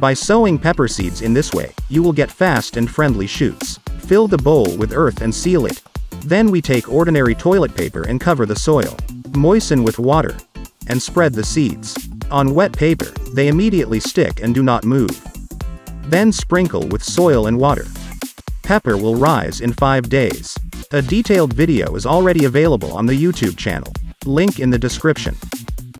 By sowing pepper seeds in this way, you will get fast and friendly shoots. Fill the bowl with earth and seal it. Then we take ordinary toilet paper and cover the soil. Moisten with water. And spread the seeds. On wet paper, they immediately stick and do not move. Then sprinkle with soil and water. Pepper will rise in 5 days. A detailed video is already available on the YouTube channel. Link in the description.